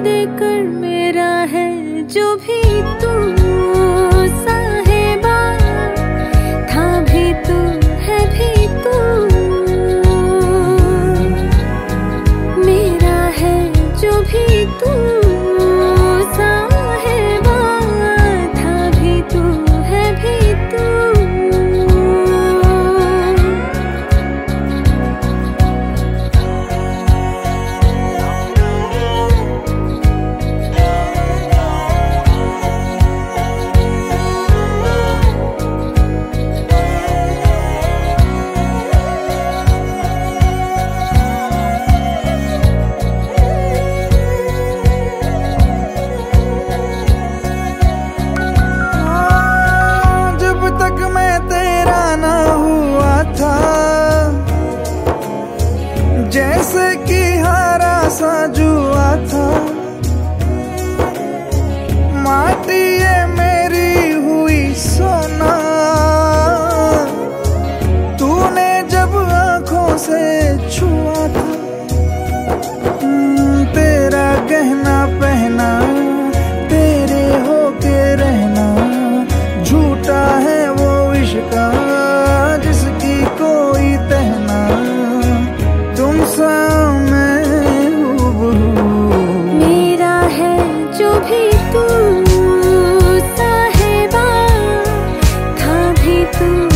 देकर मेरा है जो भी तुम छुआ था। हम्म, तेरा गहना पहना, तेरे होके रहना। झूठा है वो इश्का जिसकी कोई तहना। तुम सा मेरा है जो भी तू है बा था भी तू।